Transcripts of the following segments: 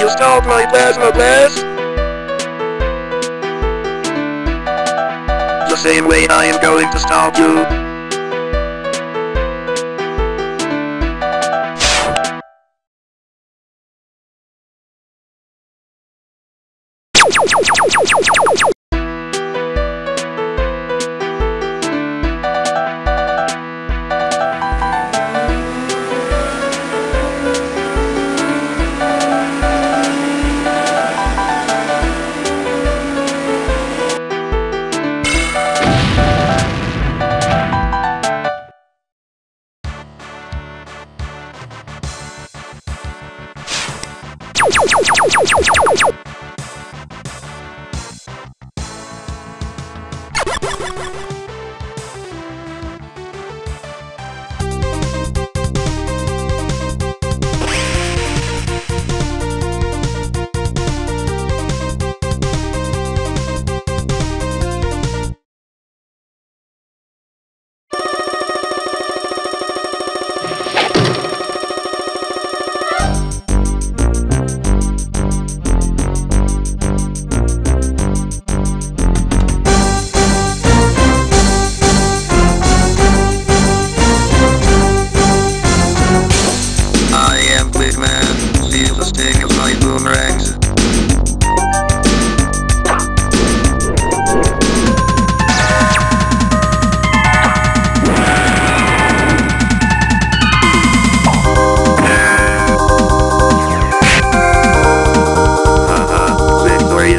to stop my plasma blast? The same way I am going to stop you.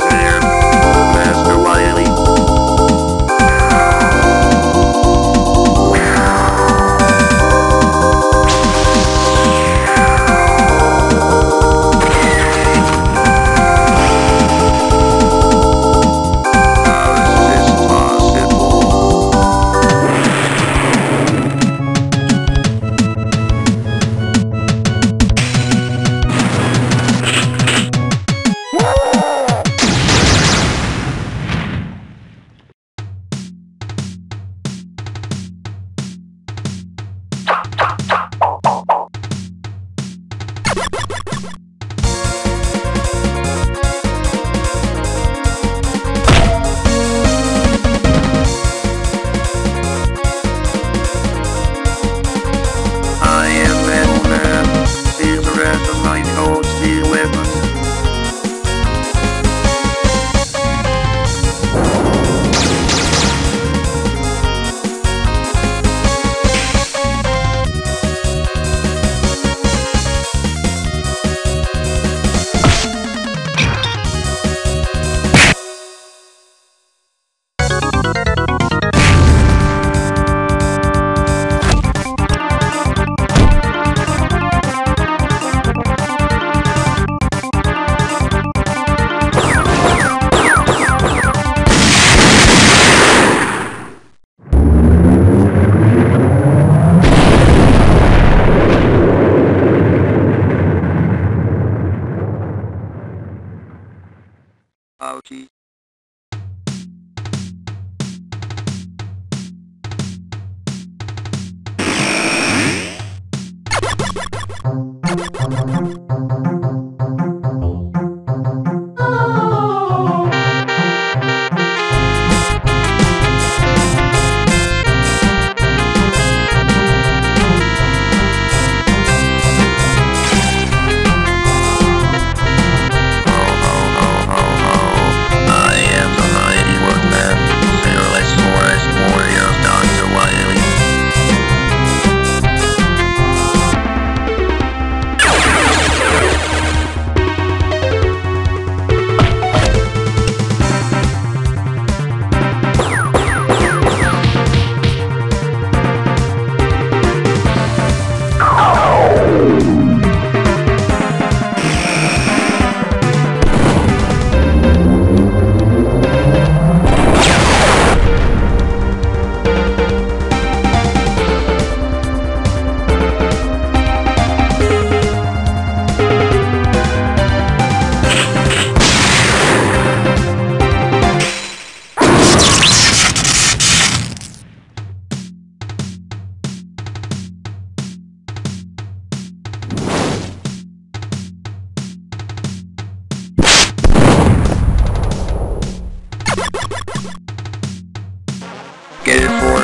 Yeah.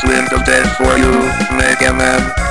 Swim of Death for you, Mega Man.